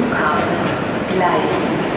Flughafen Gleis